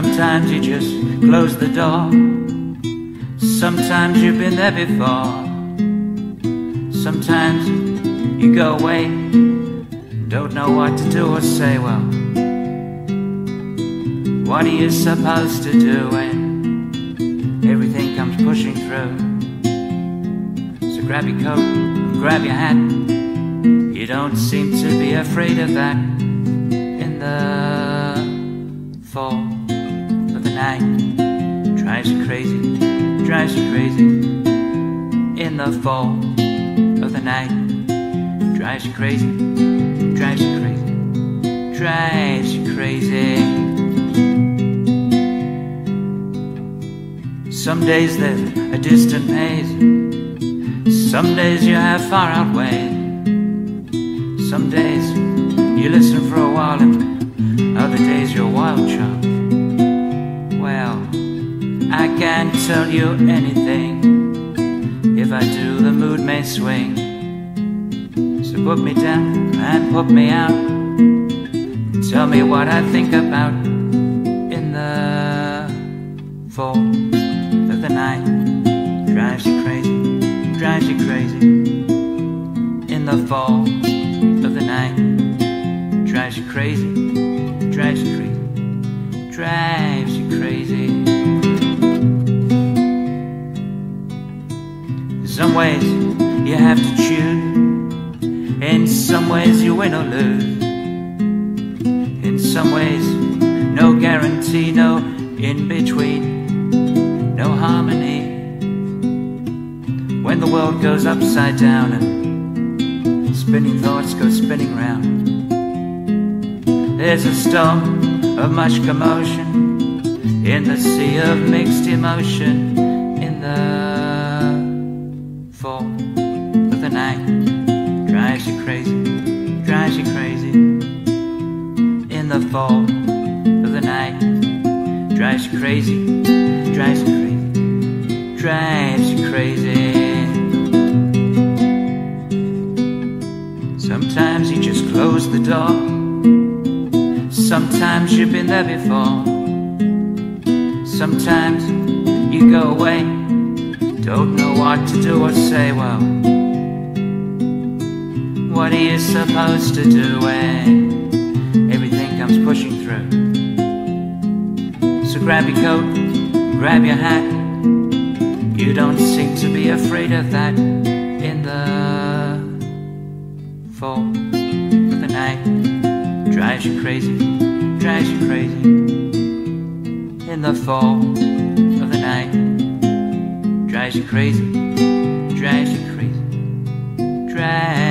Sometimes you just close the door. Sometimes you've been there before. Sometimes you go away, don't know what to do or say. Well, what are you supposed to do when everything comes pushing through? So grab your coat, and grab your hat. You don't seem to be afraid of that in the fall night. Drives you crazy, drives you crazy in the fall of the night. Drives you crazy, drives you crazy, drives you crazy. Some days there's a distant maze. Some days you have far out. Some days you listen for a while and other days you're wild child. I can't tell you anything. If I do, the mood may swing. So put me down and put me out. Tell me what I think about in the fall of the night. Drives you crazy, drives you crazy in the fall of the night. Drives you crazy, drives you crazy, drives you crazy. Some ways, you have to choose. In some ways, you win or lose. In some ways, no guarantee, no in between, no harmony. When the world goes upside down and spinning thoughts go spinning round, there's a storm of much commotion in the sea of mixed emotion in the fall of the night. Drives you crazy, drives you crazy in the fall of the night. Drives you crazy, drives you crazy, drives you crazy. Sometimes you just close the door. Sometimes you've been there before. Sometimes you go away, don't know what to do or say. Well, what are you supposed to do when everything comes pushing through? So grab your coat, grab your hat. You don't seem to be afraid of that in the fall of the night. Drives you crazy, drives you crazy in the fall. Drives you crazy, drives you crazy, drives